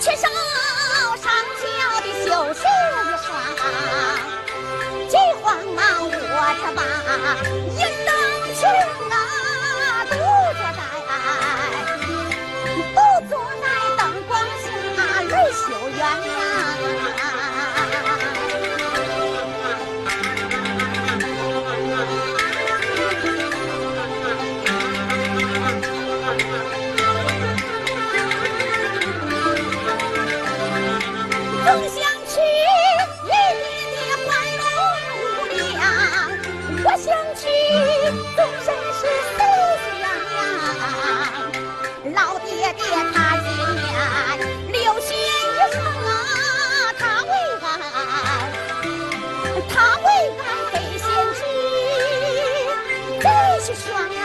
牵手上想起终身是喜喜洋洋。老爹爹他今年六旬以上啊，他为俺，他为俺给献计这是双呀。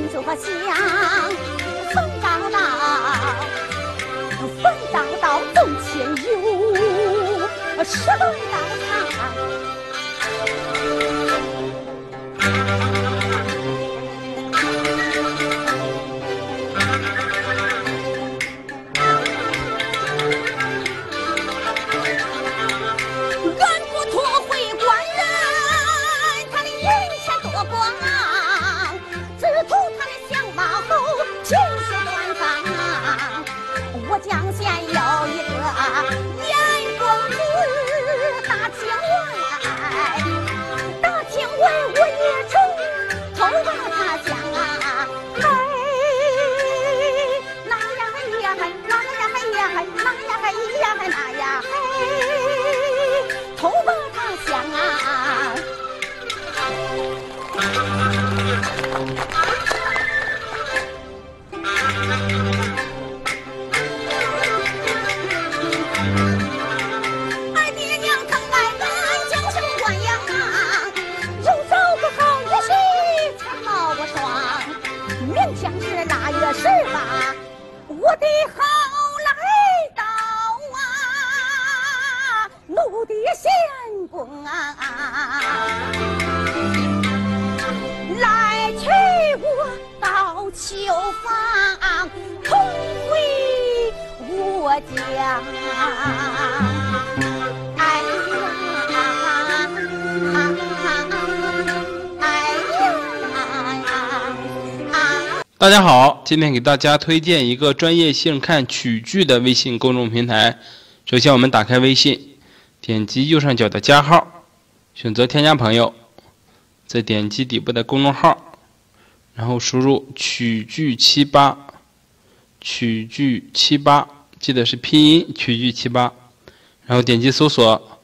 的终身着想，风叨叨，风叨叨动千有，石秋芳，同回我家。哎呀，哎呀，大家好，今天给大家推荐一个专业性看曲剧的微信公众平台。首先，我们打开微信，点击右上角的加号，选择添加朋友，再点击底部的公众号，然后输入曲剧七八，曲剧七八，记得是拼音曲剧七八，然后点击搜索，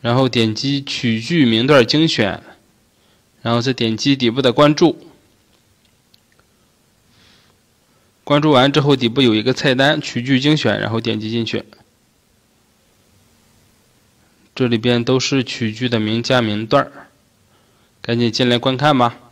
然后点击曲剧名段精选，然后再点击底部的关注。关注完之后，底部有一个菜单“曲剧精选”，然后点击进去。这里边都是曲剧的名家名段儿，赶紧进来观看吧。